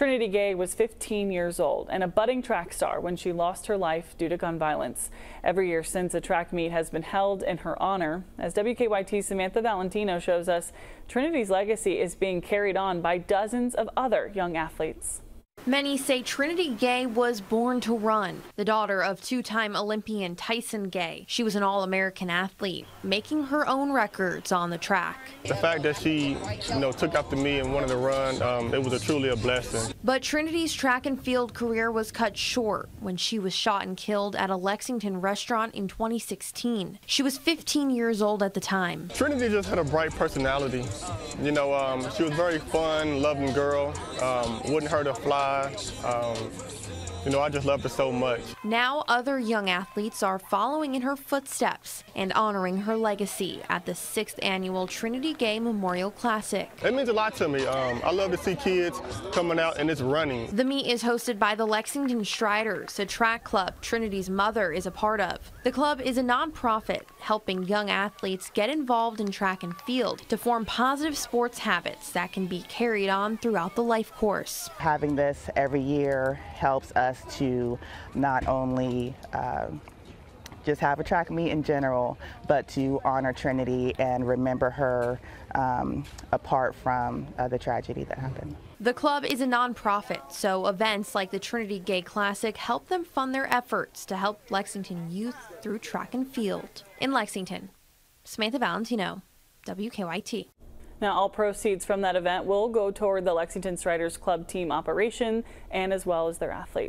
Trinity Gay was 15 years old and a budding track star when she lost her life due to gun violence. Every year since, a track meet has been held in her honor. As WKYT Samantha Valentino shows us, Trinity's legacy is being carried on by dozens of other young athletes. Many say Trinity Gay was born to run, the daughter of two time Olympian Tyson Gay. She was an All American athlete, making her own records on the track. The fact that she, you know, took after me and wanted to run, um, it was a, truly a blessing. But Trinity's track and field career was cut short when she was shot and killed at a Lexington restaurant in 2016. She was 15 years old at the time. Trinity just had a bright personality. You know, um, she was very fun, loving girl, um, wouldn't hurt her fly. Um, you know, I just loved her so much. Now, other young athletes are following in her footsteps and honoring her legacy at the sixth annual Trinity Gay Memorial Classic. It means a lot to me. Um, I love to see kids coming out and it's running. The meet is hosted by the Lexington Striders, a track club Trinity's mother is a part of. The club is a nonprofit helping young athletes get involved in track and field to form positive sports habits that can be carried on throughout the life course. Having this every year helps us to not only uh, just have a track meet in general, but to honor Trinity and remember her um, apart from uh, the tragedy that happened. The club is a nonprofit, so events like the Trinity Gay Classic help them fund their efforts to help Lexington youth through track and field. In Lexington, Samantha Valentino, WKYT. Now, all proceeds from that event will go toward the Lexington Striders Club team operation and as well as their athletes.